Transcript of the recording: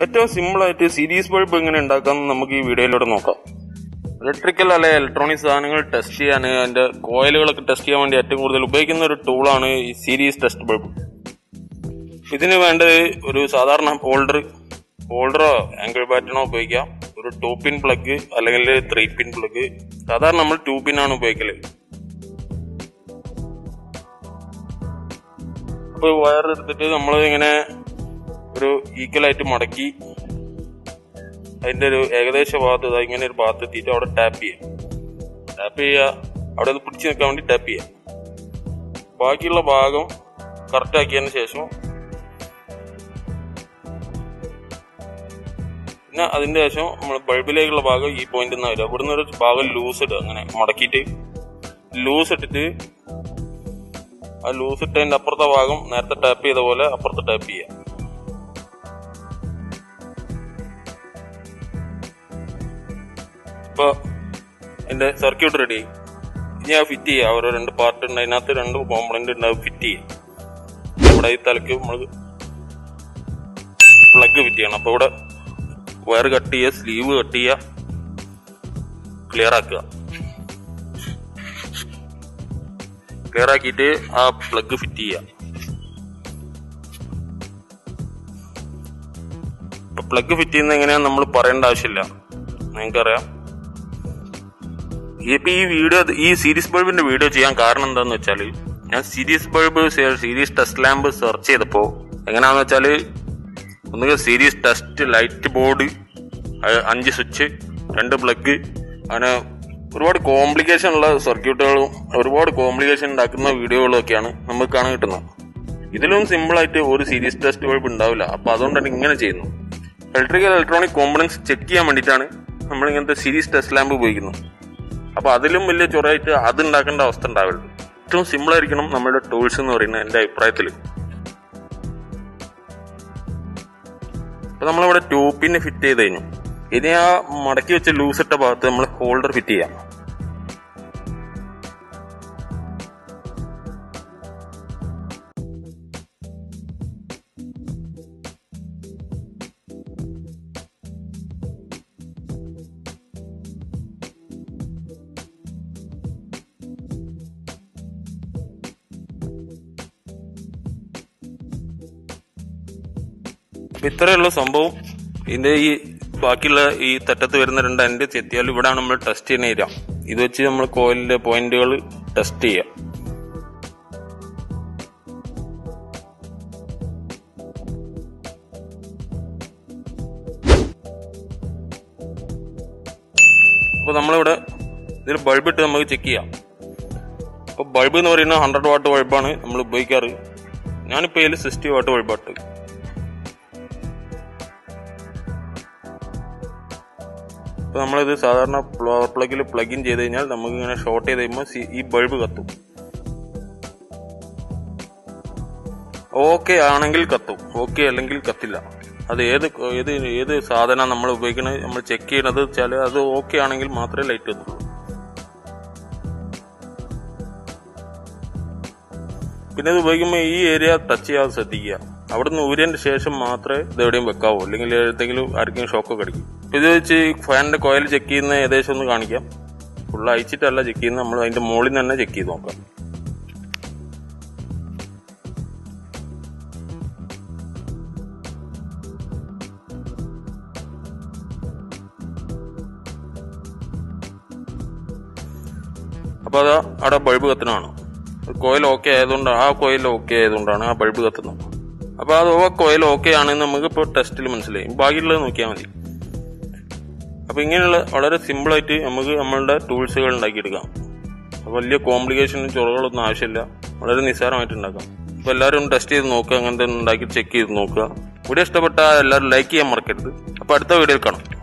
ഏറ്റവും സിമ്പിൾ ആയിട്ട് series bulb എങ്ങനെ ഉണ്ടാക്കാമെന്ന് നമുക്ക് ഈ വീഡിയോയിലൂടെ നോക്കാം. ഇലക്ട്രിക്കൽ അല്ലെ ഇലക്ട്രോണിക് സാധനങ്ങൾ ടെസ്റ്റ് ചെയ്യാൻ അതിന്റെ കോയിലുകളൊക്കെ ടെസ്റ്റ് ചെയ്യാൻ വേണ്ടി ഏറ്റവും കൂടുതൽ ഉപയോഗിക്കുന്ന ഒരു ടൂളാണ് ഈ സീരീസ് ടെസ്റ്റ് ബൾബ് ഇതിന് വേണ്ടത് ഒരു സാധാരണ ഹോൾഡർ ഹോൾഡറോ ആംഗിൾ ബാറ്റണോ ഉപയോഗിക്കാം. ഒരു ടു പിൻ പ്ലഗ് അല്ലെങ്കിൽ ത്രീ പിൻ പ്ലഗ് സാധാരണ നമ്മൾ ടു പിൻ ആണ് ഉപയോഗിക്കൽ. അപ്പൊ വയർ എടുത്തിട്ട് നമ്മൾ ഇങ്ങനെ ഒരു ഈക്വലായിട്ട് മടക്കി അതിന്റെ ഒരു ഏകദേശ ഭാഗത്ത് ഇങ്ങനെ ഒരു ഭാഗത്ത് എത്തിയിട്ട് അവിടെ ടാപ്പ് ചെയ്യാം. ടാപ്പ് ചെയ്യുക. അവിടെ അത് പിടിച്ചു നിൽക്കാൻ വേണ്ടി ടാപ്പ് ചെയ്യാം. ബാക്കിയുള്ള ഭാഗം കറക്റ്റ് ആക്കിയതിന് ശേഷം പിന്നെ അതിന്റെ ശേഷം നമ്മൾ ബൾബിലേക്കുള്ള ഭാഗം ഈ പോയിന്റിൽ നിന്ന് വരിക. ഇവിടുന്ന് ഒരു ഭാഗം ലൂസ് ഇടുക. അങ്ങനെ മടക്കിയിട്ട് ലൂസ് ഇട്ടിട്ട് ആ ലൂസ് ഇട്ടതിന്റെ അപ്പുറത്തെ ഭാഗം നേരത്തെ ടാപ്പ് ചെയ്ത പോലെ അപ്പുറത്ത് ടാപ്പ് ചെയ്യാം ഇപ്പൊ എന്റെ സർക്യൂട്ട് റെഡി ഇനി ആ ഫിറ്റ് ചെയ്യാം. ഓരോ രണ്ട് പാർട്ട് ഉണ്ട്. അതിനകത്ത് രണ്ട് കോമ്പണന്റ് ഉണ്ട്. ഫിറ്റ് ചെയ്യാം. ഇവിടെ ഈ തലയ്ക്ക് നമ്മൾ പ്ലഗ് ഫിറ്റ് ചെയ്യണം. അപ്പൊ ഇവിടെ വയർ കട്ട് ചെയ്യുക സ്ലീവ് കട്ട് ചെയ്യുക ക്ലിയർ ആക്കുക. ക്ലിയർ ആക്കിയിട്ട് ആ പ്ലഗ് ഫിറ്റ് ചെയ്യുക. പ്ലഗ് ഫിറ്റ് ചെയ്യുന്ന എങ്ങനെയാന്ന് നമ്മൾ പറയേണ്ട ആവശ്യമില്ല. നിങ്ങൾക്കറിയാം. ഇപ്പൊ ഈ വീഡിയോ ഈ സീരീസ് ബൾബിന്റെ വീഡിയോ ചെയ്യാൻ കാരണം എന്താന്ന് വെച്ചാൽ ഞാൻ series bulb series test lamp search ചെയ്തപ്പോ എങ്ങനെയാന്ന് വെച്ചാൽ ഒന്നുകിൽ സീരീസ് ടെസ്റ്റ് ലൈറ്റ് ബോർഡ് അഞ്ച് സ്വിച്ച് രണ്ട് പ്ലഗ് അങ്ങനെ ഒരുപാട് കോംപ്ലിക്കേഷൻ ഉള്ള സർക്യൂട്ടുകളും ഒരുപാട് കോംപ്ലിക്കേഷൻ ഉണ്ടാക്കുന്ന വീഡിയോകളും ഒക്കെയാണ് നമുക്ക് കാണാൻ കിട്ടുന്നത്. ഇതിലും സിമ്പിൾ ആയിട്ട് ഒരു സീരീസ് ടെസ്റ്റ് ബൾബ് ഉണ്ടാവില്ല. അപ്പൊ അതുകൊണ്ടാണ് ഇങ്ങനെ ചെയ്യുന്നത്. ഇലക്ട്രിക്കൽ ഇലക്ട്രോണിക് കോമ്പണൻസ് ചെക്ക് ചെയ്യാൻ വേണ്ടിയിട്ടാണ് നമ്മൾ ഇങ്ങനത്തെ സീരീസ് ടെസ്റ്റ് ലാമ്പ് ഉപയോഗിക്കുന്നത്. അപ്പൊ അതിലും വലിയ ചൊറയായിട്ട് അത് ഉണ്ടാക്കേണ്ട അവസ്ഥ ഉണ്ടാവരുത് ഏറ്റവും സിമ്പിൾ ആയിരിക്കണം നമ്മുടെ ടൂൾസ് എന്ന് പറയുന്നത് എന്റെ അഭിപ്രായത്തിൽ അപ്പൊ നമ്മളിവിടെ ട്യൂബിന് ഫിറ്റ് ചെയ്ത് കഴിഞ്ഞു. ഇനി ആ മടക്കി വെച്ച ലൂസ് ഇട്ട ഭാഗത്ത് നമ്മൾ ഹോൾഡർ ഫിറ്റ് ചെയ്യാം. ഇത്രയുള്ള സംഭവം ഇതിന്റെ ഈ ബാക്കിയുള്ള ഈ തട്ടത്ത് വരുന്ന രണ്ട് അന്റെ ചെത്തിയാൽ ഇവിടെയാണ് നമ്മൾ ടെസ്റ്റ് ചെയ്യുന്ന ഏരിയ. ഇത് വെച്ച് നമ്മൾ കോയിലിന്റെ പോയിന്റുകൾ ടെസ്റ്റ് ചെയ്യാം. അപ്പൊ നമ്മളിവിടെ ഇതിൽ ബൾബ് ഇട്ട് നമുക്ക് ചെക്ക് ചെയ്യാം. അപ്പൊ ബൾബ് എന്ന് പറയുന്നത് ഹൺഡ്രഡ് വാട്ട് ബൾബാണ് നമ്മൾ ഉപയോഗിക്കാറ്. ഞാനിപ്പോ ഇതിൽ സിക്സ്റ്റി വാട്ട് ബൾബാട്ട് അപ്പോൾ നമ്മളിത് സാധാരണ പവർ പ്ലഗിൽ പ്ലഗ് ഇൻ ചെയ്ത് കഴിഞ്ഞാൽ നമുക്ക് ഇങ്ങനെ ഷോർട്ട് ചെയ്ത് കഴിയുമ്പോൾ ഈ ബൾബ് കത്തും. ഓക്കെ ആണെങ്കിൽ കത്തും. ഓക്കെ അല്ലെങ്കിൽ കത്തില്ല. അത് ഏത് ഏത് ഏത് സാധനം നമ്മൾ ഉപയോഗിക്കുന്നത് നമ്മൾ ചെക്ക് ചെയ്യണത് വെച്ചാൽ അത് ഓക്കെ ആണെങ്കിൽ മാത്രമേ ലൈറ്റ് കത്തുള്ളൂ പിന്നെ ഇത് ഉപയോഗിക്കുമ്പോൾ ഈ ഏരിയ ടച്ച് ചെയ്യാതെ ശ്രദ്ധിക്കുക. അവിടുന്ന് ഊരിയതിന് ശേഷം മാത്രമേ ഇത് എവിടെയും വെക്കാവൂ. അല്ലെങ്കിൽ ഏതെങ്കിലും ആർക്കെങ്കിലും ഷോക്കൊക്കെ അടിക്കും. ഇത് വെച്ച് ഫാനിന്റെ കോയിൽ ചെക്ക് ചെയ്യുന്ന ഏകദേശം ഒന്ന് കാണിക്കാം. ഫുൾ അയച്ചിട്ടല്ല ചെക്ക് ചെയ്യുന്നത്. നമ്മൾ അതിന്റെ മുകളിൽ നിന്ന് തന്നെ ചെക്ക് ചെയ്ത് നോക്കാം. അപ്പൊ അത് അവിടെ ബൾബ് കത്തണമാണ് കോയിൽ ഓക്കെ ആയതുകൊണ്ട് ആ കോയിൽ ഓക്കെ ആയതുകൊണ്ടാണ് ആ ബൾബ് കത്തുന്നത്. അപ്പൊ അത് കോയിൽ ഓക്കെ ആണെന്ന് നമുക്ക് ഇപ്പോൾ ടെസ്റ്റിൽ മനസ്സിലായി. ബാക്കിയുള്ളത് നോക്കിയാൽ മതി. അപ്പൊ ഇങ്ങനെയുള്ള വളരെ സിമ്പിൾ ആയിട്ട് നമുക്ക് നമ്മളുടെ ടൂൾസുകൾ ഉണ്ടാക്കിയെടുക്കാം. വലിയ കോംപ്ലിക്കേഷനും ചുറകളൊന്നും ആവശ്യമില്ല. വളരെ നിസ്സാരമായിട്ട് ഉണ്ടാക്കാം. അപ്പൊ എല്ലാവരും ടെസ്റ്റ് ചെയ്ത് നോക്കുക അങ്ങനത്തെ ഉണ്ടാക്കി ചെക്ക് ചെയ്ത് നോക്കുക. വീഡിയോ ഇഷ്ടപ്പെട്ടാൽ എല്ലാവരും ലൈക്ക് ചെയ്യാൻ മറക്കരുത്. അപ്പൊ അടുത്ത വീഡിയോയിൽ കാണാം.